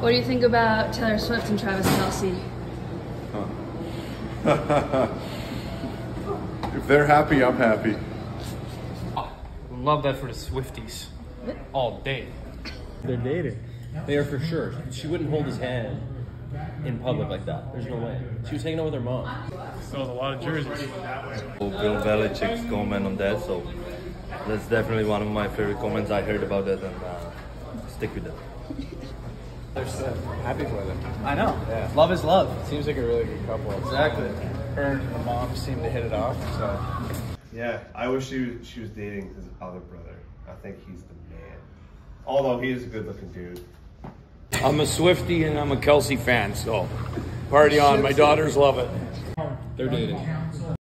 What do you think about Taylor Swift and Travis Kelce? if they're happy, I'm happy. Love that for the Swifties. All day. They're dating. They are for sure. She wouldn't hold his hand in public like that. There's no way. She was hanging out with her mom. So a lot of jerseys. Bill Belichick's comment on that, so that's definitely one of my favorite comments I heard about that, and uh, stick with them. They're so happy for them. I know. Yeah. Love is love. Seems like a really good couple. Exactly. Her and the mom seem to hit it off. So Yeah, I wish she was, she was dating his other brother. I think he's the man. Although he is a good looking dude. I'm a Swiftie and I'm a Kelce fan, so party on. My daughters love it. They're dating.